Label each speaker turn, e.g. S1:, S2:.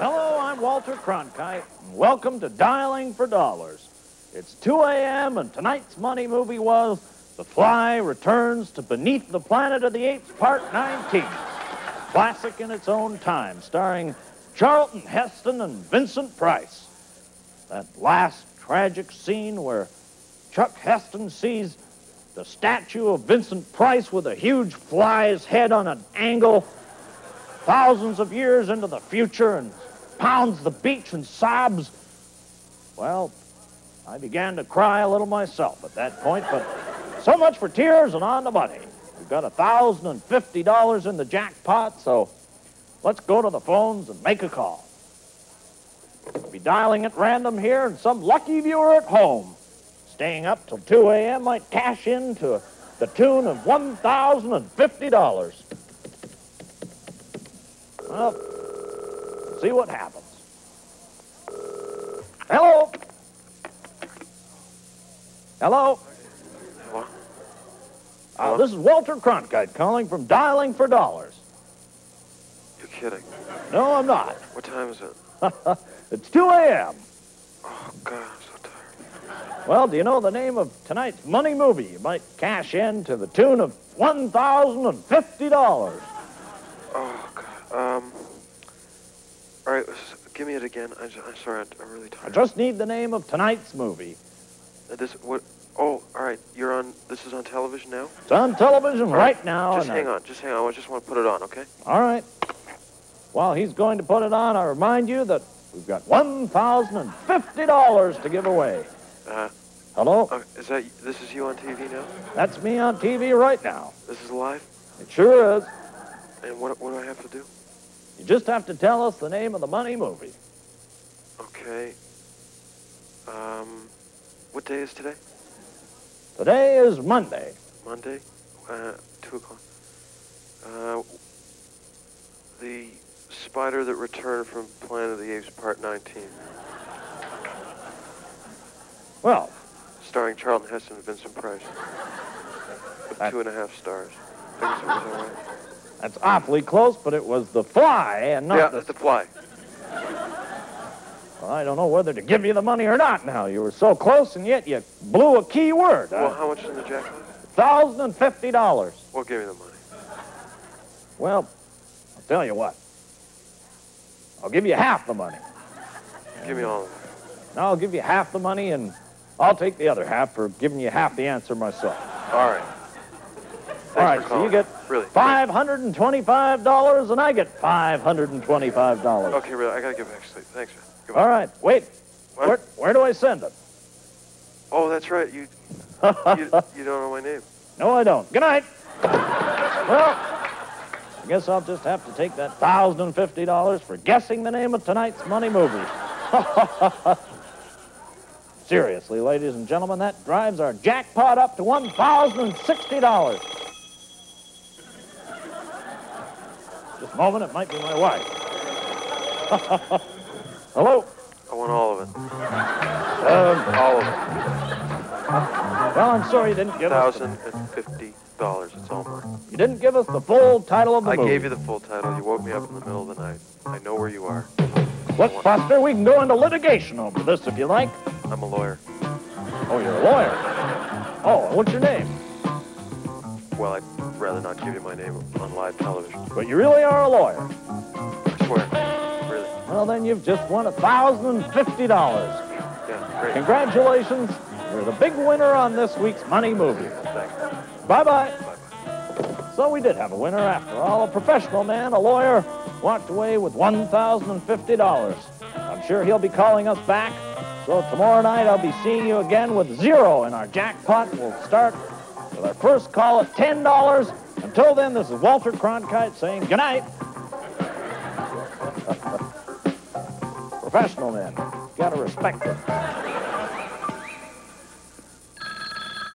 S1: Hello, I'm Walter Cronkite, and welcome to Dialing for Dollars. It's 2 a.m., and tonight's money movie was The Fly Returns to Beneath the Planet of the Apes, Part 19. Classic in its own time, starring Charlton Heston and Vincent Price. That last tragic scene where Chuck Heston sees the statue of Vincent Price with a huge fly's head on an angle thousands of years into the future and pounds the beach and sobs. Well, I began to cry a little myself at that point, but so much for tears and on the money. We've got a thousand and fifty dollars in the jackpot, so let's go to the phones and make a call. I'll be dialing at random here, and some lucky viewer at home, staying up till 2 a.m., might cash in to the tune of $1,050. Well, see what happens. Hello? Hello?
S2: Hello?
S1: Uh, this is Walter Cronkite calling from Dialing for Dollars.
S2: You're kidding.
S1: No, I'm not.
S2: What time is it?
S1: It's 2 a.m.
S2: Oh, God, I'm so tired.
S1: Well, do you know the name of tonight's money movie? You might cash in to the tune of $1,050.
S2: Oh, God. Um. All right, give me it again. I am sorry, I'm, really
S1: I just need the name of tonight's movie.
S2: Uh, this, what? Oh, all right. You're on. This is on television now.
S1: It's on television right now.
S2: Just
S1: and I-
S2: hang on. Just hang on. I just want to put it on, okay?
S1: All right. While he's going to put it on, I remind you that we've got $1,050 to give away.
S2: Uh,
S1: Hello?
S2: uh, is that? This is you on TV now?
S1: That's me on TV right now.
S2: This is live.
S1: It sure is.
S2: And what? What do I have to do?
S1: You just have to tell us the name of the money movie.
S2: Okay. Um. What day is today?
S1: Today is Monday.
S2: Monday. Uh, two o'clock. Uh, the spider that returned from Planet of the Apes, Part 19,
S1: Well,
S2: starring Charlton Heston and Vincent Price, with two and a half stars. I guess it was all right.
S1: That's awfully close, but it was The Fly and not
S2: yeah,
S1: the...
S2: the fly.
S1: Well, I don't know whether to give you the money or not now. You were so close, and yet you blew a key word.
S2: Well, how much is in the jackpot?
S1: $1,050.
S2: Well, give me the money.
S1: Well, I'll tell you what. I'll give you half the money.
S2: Give me all of it.
S1: Now I'll give you half the money, and I'll take the other half for giving you half the answer myself.
S2: All right. Thanks
S1: All right, so you get
S2: really
S1: $525, and I get $525.
S2: Okay, really, I gotta get back to sleep. Thanks, man. Goodbye.
S1: All right, wait.
S2: What?
S1: Where, where do I send it?
S2: Oh, that's right. You, you, you don't know my name.
S1: No, I don't. Good night. Well, I guess I'll just have to take that $1,050 for guessing the name of tonight's money movie. Seriously, ladies and gentlemen, that drives our jackpot up to $1,060. A moment, it might be my wife. Hello?
S2: I want all of it.
S1: Um,
S2: All of it.
S1: well, I'm sorry you didn't give us
S2: Thousand and fifty dollars. It's all mine.
S1: you didn't give us the full title of the
S2: I
S1: movie.
S2: gave you the full title. You woke me up in the middle of the night. I know where you are.
S1: Look, Buster, we can go into litigation over this if you like.
S2: I'm a lawyer.
S1: Oh, you're a lawyer. Oh, what's your name?
S2: Well, I'd rather not give you my name on live television.
S1: But you really are a lawyer.
S2: I swear. Really.
S1: Well, then you've just won a thousand and fifty dollars.
S2: Yeah, great.
S1: Congratulations. You're the big winner on this week's money movie.
S2: Thanks.
S1: Bye bye.
S2: Bye-bye.
S1: So we did have a winner after all. A professional man, a lawyer, walked away with $1,050. I'm sure he'll be calling us back. So tomorrow night I'll be seeing you again with zero in our jackpot. We'll start with our first call at $10. Until then, this is Walter Cronkite saying good night. Professional men, Gotta respect it.